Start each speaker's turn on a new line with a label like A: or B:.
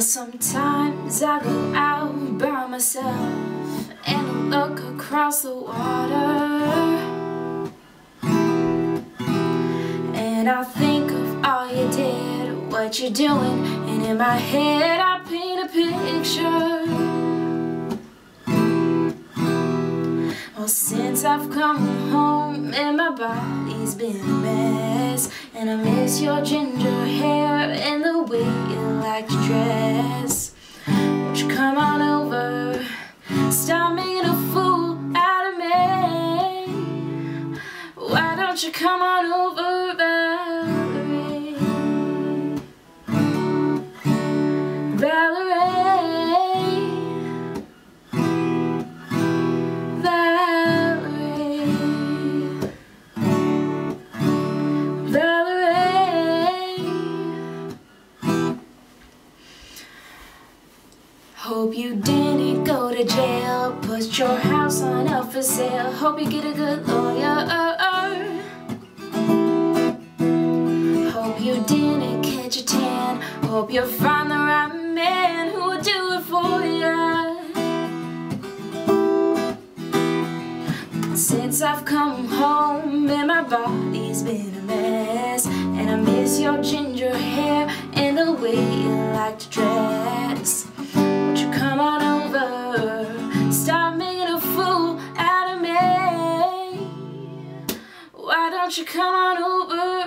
A: Well, sometimes I go out by myself and look across the water. And I think of all you did, what you're doing, and in my head I paint a picture. Well, since I've come home and my body's been a mess, and I miss your ginger hair like to dress. Won't you come on over? Stop making a fool out of me. Why don't you come on over, Hope you didn't go to jail. Put your house on up for sale. Hope you get a good lawyer. Hope you didn't catch a tan. Hope you find the right man who will do it for you. Since I've come home and my body's been a mess And I miss your ginger hair and the way you like to dress don't you come on over?